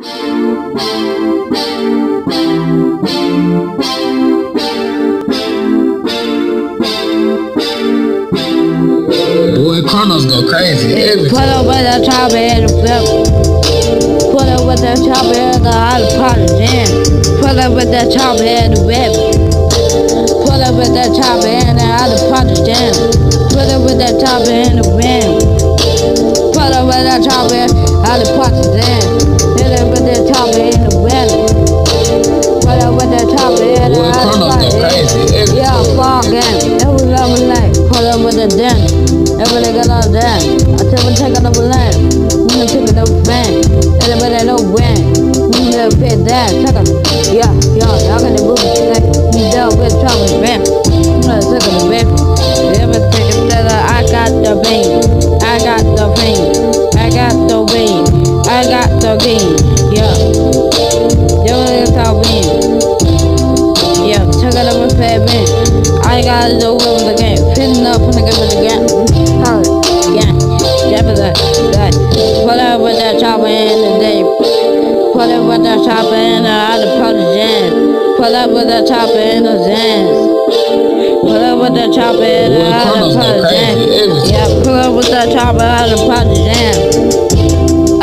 Boy, Chronos go crazy. Every Put up with the chopper in the flip. Put up with the chopper in the hot pot of jam. Put up with the chopper in the whip. Put up with the chopper in the hot pot of jam. Put up with the chopper in the wind. Put up with the den. Every that. I tell them take over land. I'm gonna take it fan. Everybody know when. I'm gonna pay that. Check it. Yeah, yeah, y'all gonna move it. Like, you down with trouble, man. I'm gonna take it, man. Everything is that I got the pain. I got the pain. I got the pain. I got the pain. Yeah. Know what I'm yeah, check it out with Fat Man. Put up with that chopper in the other part of jam. Put up with that chopper in the jams. Put up with that chopper in the other Chronos part go of jam. Yeah, pull up with that chopper part of jam.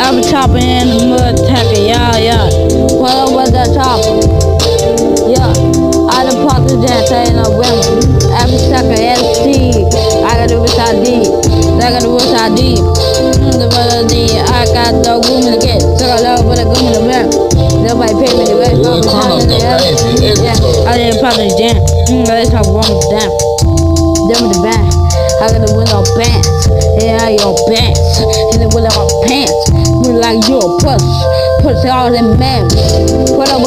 I'm chopping in the mud tacker, yeah, yeah. Pull up with that chopper. Yeah, I done popped the jet saying no women. Every second ST, I got do what I did. I got do what I did. Mm, the what I did. I got the Yeah, I didn't the jam. Mm, let's talk one with them. Them with the back. I got the window pants. Yeah, your pants. And the window pants. We like you a push. Push all them men. Put up